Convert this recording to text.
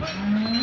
Mm-hmm.